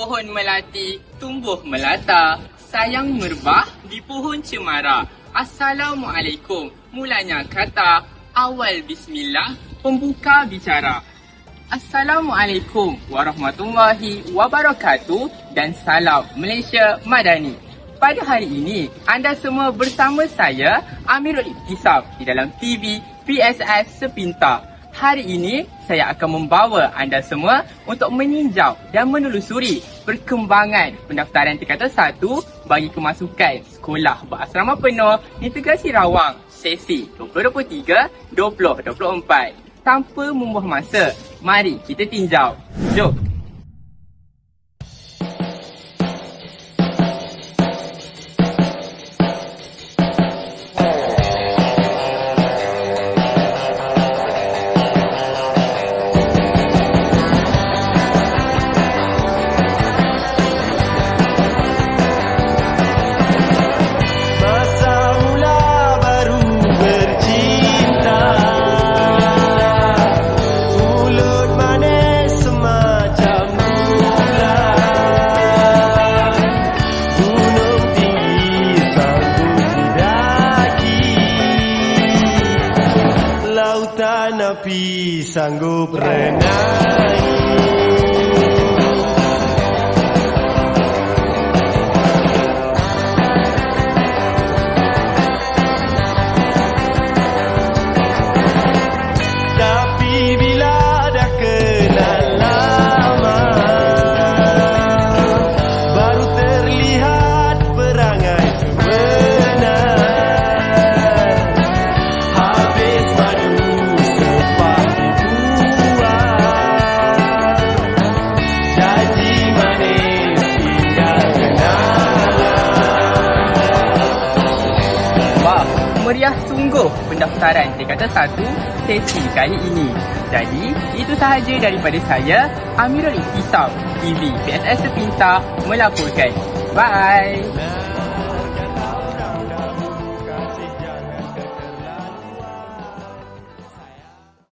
pohon melati tumbuh melata. Sayang merbah di pohon cemara. Assalamualaikum. Mulanya kata awal bismillah pembuka bicara. Assalamualaikum warahmatullahi wabarakatuh dan salam Malaysia Madani. Pada hari ini, anda semua bersama saya Amirul Iktisam di dalam TV PSS Sepintar. Hari ini, saya akan membawa anda semua untuk meninjau dan menelusuri perkembangan pendaftaran tingkatan 1 bagi kemasukan sekolah berasrama penuh integrasi rawang sesi 2023-2024. Tanpa membuang masa, mari kita tinjau. Jom! tanah pisang gue renai. Meriah sungguh pendaftaran tingkatan 1 sesi kali ini. Jadi, itu sahaja daripada saya, Amirul Iktisam, TV PSS Sepintar melaporkan. Bye!